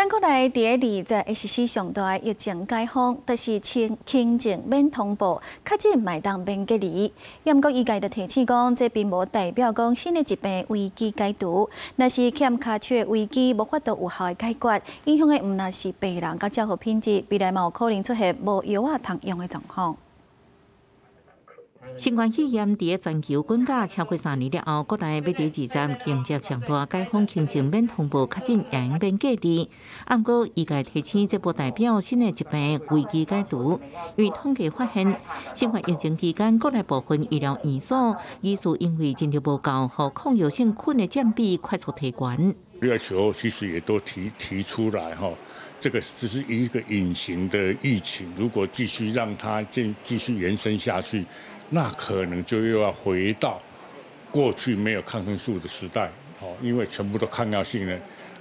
咱国内第二例在 H C 上大疫情解封，但是轻轻症免通报，确诊卖当免隔离。不过医界就提醒讲，这并无代表讲新的疾病危机解除，若是欠缺危机无法度有效的解决，影响的毋那是病人甲照护品质，未来嘛有可能出现无药啊通用的状况。新冠肺炎伫个全球滚价超过三年了后，国内要第二站迎接上大解封，轻症免通报确诊也用免隔离。不过，医界提醒，这不代表新的疾病危机解除。因为统计发现，新冠疫情期间，国内部分医疗院所医术因为人力不够，和抗药性菌的占比快速提悬。月球其实也都提提出来哈，这个只是一个隐形的疫情，如果继续让它继继续延伸下去。那可能就又要回到过去没有抗生素的时代，哦，因为全部都抗药性呢，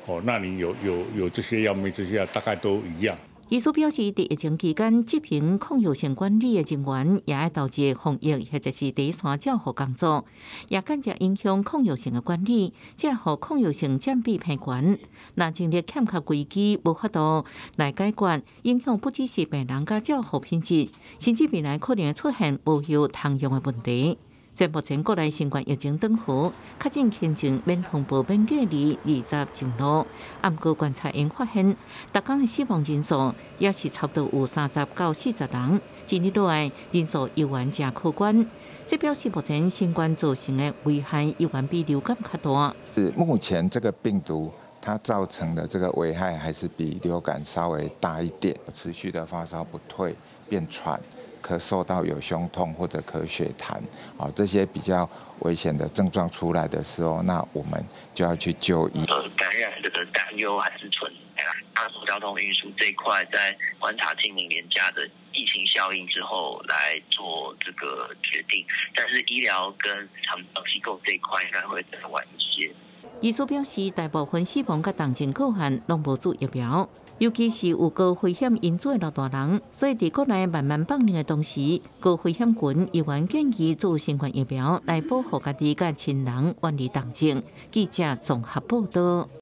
哦，那你有有有这些药没这些药，大概都一样。医师表示，伫疫情期间，执行抗药性管理的人员也爱导致防疫或者是第一线照护工作，也间接影响抗药性的管理，这和抗药性占比偏悬。那经历欠缺规矩，无法度来解决，影响不只是病人甲照护品质，甚至未来可能会出现无效通用的问题。在目前国内新冠疫情等候，确诊轻症免通报免隔离二十进路。按过观察员发现，大家的死亡人数也是差不多有三十到四十人，今日来人数依然正可观。这表示目前新冠造成的危害依然比流感较大。是目前这个病毒它造成的这个危害还是比流感稍微大一点，持续的发烧不退，变喘。咳嗽到有胸痛或者咳血痰，啊，这些比较危险的症状出来的时候，那我们就要去就医。呃，感染这个担忧还是存在。大众交通运输这一块，在观察清明年假的疫情效应之后来做这个决定，但是医疗跟长机构这一块应该会再晚一些。医生表示，大部分死亡甲重症个案拢无做疫苗。尤其是有高危险因素的老大人，所以伫国内慢慢放零的同时，高危险群医院建议做新冠疫苗来保护家己甲亲人远离重症。记者综合报道。